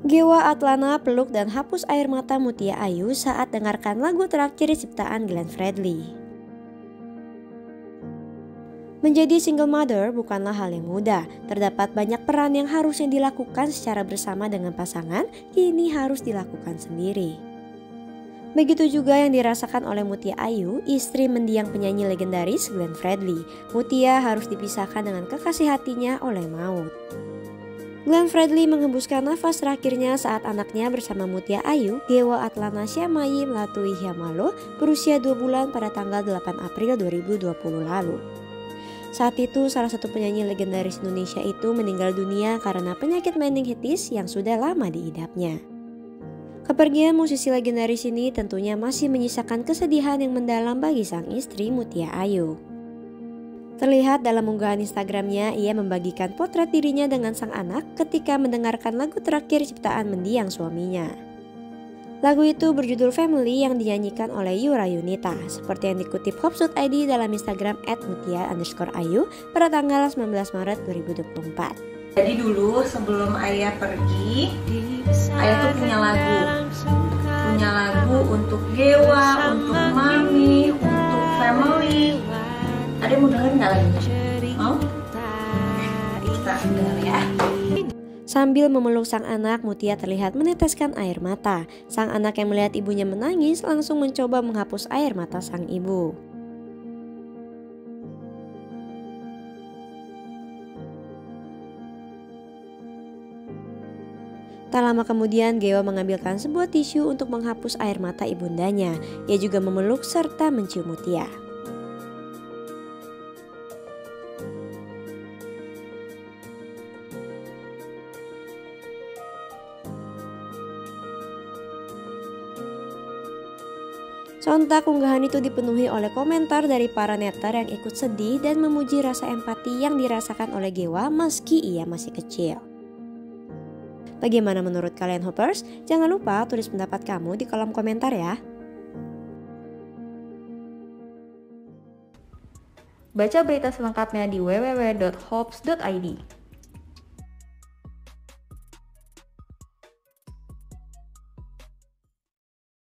Gewa Atlana peluk dan hapus air mata Mutia Ayu saat dengarkan lagu terakhir ciptaan Glenn Fredly. Menjadi single mother bukanlah hal yang mudah. Terdapat banyak peran yang harusnya dilakukan secara bersama dengan pasangan, kini harus dilakukan sendiri. Begitu juga yang dirasakan oleh Mutia Ayu, istri mendiang penyanyi legendaris Glenn Fredly. Mutia harus dipisahkan dengan kekasih hatinya oleh maut. Glenn Fredly menghembuskan nafas terakhirnya saat anaknya bersama Mutia Ayu, Dewa Atlana Syamai Latui Hyamalo berusia 2 bulan pada tanggal 8 April 2020 lalu. Saat itu salah satu penyanyi legendaris Indonesia itu meninggal dunia karena penyakit meningitis yang sudah lama diidapnya. Kepergian musisi legendaris ini tentunya masih menyisakan kesedihan yang mendalam bagi sang istri Mutia Ayu. Terlihat dalam unggahan Instagramnya, ia membagikan potret dirinya dengan sang anak ketika mendengarkan lagu terakhir ciptaan mendiang suaminya. Lagu itu berjudul Family yang dinyanyikan oleh Yura Yunita, seperti yang dikutip Hopsud.id dalam Instagram @mutia underscore ayu pada tanggal 19 Maret 2024. Jadi dulu sebelum ayah pergi, ayah tuh punya lagu, punya lagu untuk Gewa, untuk Mami, untuk Family, ada yang nggak lagi? Mau? Kita denger ya. Sambil memeluk sang anak, Mutia terlihat meneteskan air mata. Sang anak yang melihat ibunya menangis langsung mencoba menghapus air mata sang ibu. Tak lama kemudian, Gewa mengambilkan sebuah tisu untuk menghapus air mata ibundanya. Ia juga memeluk serta mencium Mutia. Sontak unggahan itu dipenuhi oleh komentar dari para netter yang ikut sedih dan memuji rasa empati yang dirasakan oleh Gewa meski ia masih kecil. Bagaimana menurut kalian Hoppers? Jangan lupa tulis pendapat kamu di kolom komentar ya. Baca berita selengkapnya di www.hops.id.